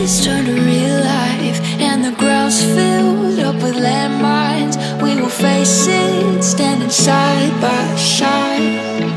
Nightmares turn to real life and the ground's filled up with landmines, we will face it standing side by side.